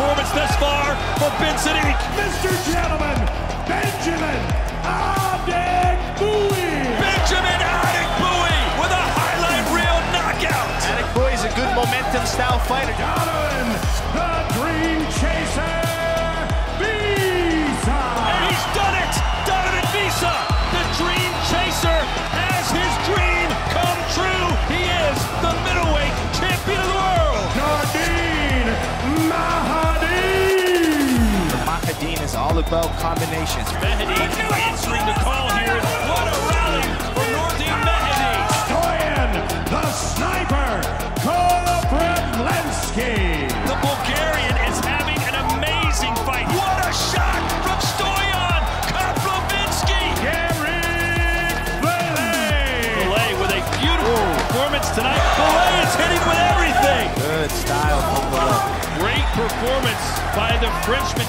performance thus far for Ben Saddik. Mr. Gentleman, Benjamin Adegbuyi. Benjamin Adegbuyi with a highlight reel knockout. Adegbuyi is a good momentum style fighter. Donovan, the Dream Chaser, Mahieddine is all about combinations. Mehdi answering the call here. What a rally for Nordine Mehdi. Stoyan, the Sniper, Koprivlenski. The Bulgarian is having an amazing fight. What a shot from Stoyan Koprivlenski. Gary Vele. Belay with a beautiful performance tonight. Belay is hitting with everything. Good style from below. Great performance by the Frenchman.